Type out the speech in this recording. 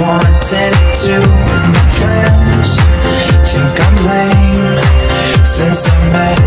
wanted to My friends. Think I'm lame. Since I met